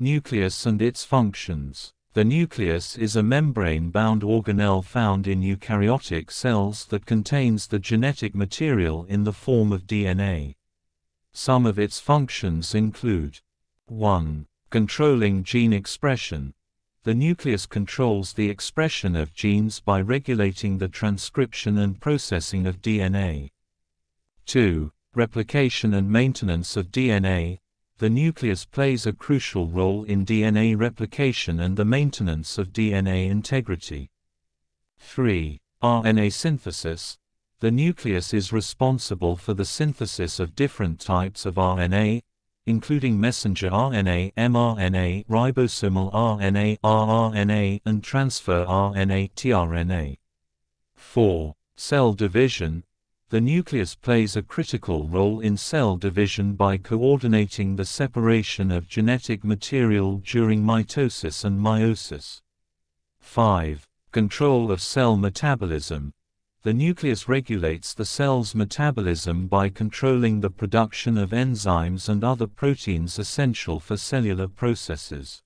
Nucleus and its functions. The nucleus is a membrane-bound organelle found in eukaryotic cells that contains the genetic material in the form of DNA. Some of its functions include 1. Controlling gene expression. The nucleus controls the expression of genes by regulating the transcription and processing of DNA. 2. Replication and maintenance of DNA. The nucleus plays a crucial role in DNA replication and the maintenance of DNA integrity. 3. RNA synthesis. The nucleus is responsible for the synthesis of different types of RNA, including messenger RNA, mRNA, ribosomal RNA, rRNA, and transfer RNA, tRNA. 4. Cell division. The nucleus plays a critical role in cell division by coordinating the separation of genetic material during mitosis and meiosis. 5. Control of cell metabolism. The nucleus regulates the cell's metabolism by controlling the production of enzymes and other proteins essential for cellular processes.